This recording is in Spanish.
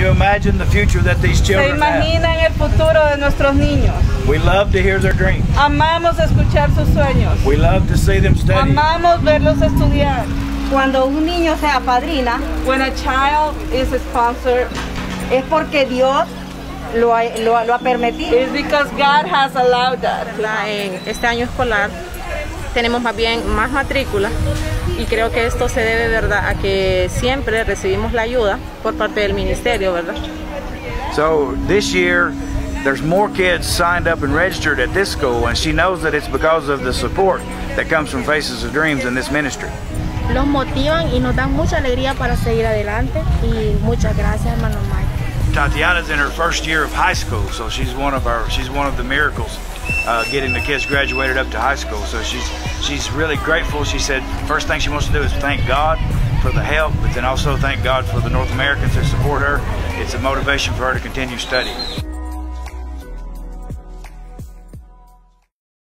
you imagine the future that these Se children have? imaginan el futuro de nuestros niños. We love to hear their dreams. Amamos escuchar sus sueños. We love to see them study. Amamos verlos estudiar. Cuando un niño se apadrina, When a child is sponsored, es porque Dios lo ha, lo, lo ha permitido. it's because God has allowed that. La- en este año escolar tenemos más bien más matrículas y creo que esto se debe verdad a que siempre recibimos la ayuda por parte del ministerio, ¿verdad? So this year, there's more kids signed up and registered at this school, and she knows that it's because of the support that comes from Faces of Dreams in this ministry. Los motivan y nos dan mucha alegría para seguir adelante y muchas gracias hermano Mike. Tatiana's in her first year of high school, so she's one of our she's one of the miracles uh, getting the kids graduated up to high school. So she's she's really grateful. She said first thing she wants to do is thank God for the help, but then also thank God for the North Americans that support her. It's a motivation for her to continue studying.